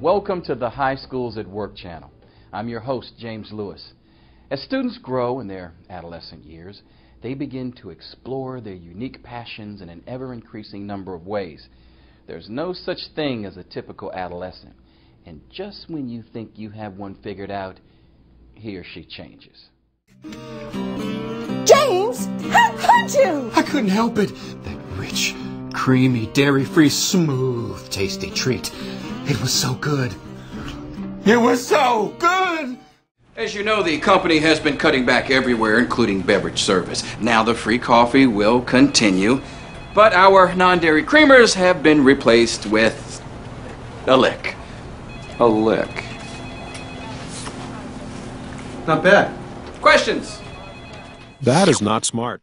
Welcome to the High Schools at Work channel. I'm your host, James Lewis. As students grow in their adolescent years, they begin to explore their unique passions in an ever increasing number of ways. There's no such thing as a typical adolescent. And just when you think you have one figured out, he or she changes. James, how could you? I couldn't help it. That rich, creamy, dairy-free, smooth, tasty treat. It was so good. It was so good! As you know, the company has been cutting back everywhere, including beverage service. Now the free coffee will continue, but our non-dairy creamers have been replaced with a lick. A lick. Not bad. Questions? That is not smart.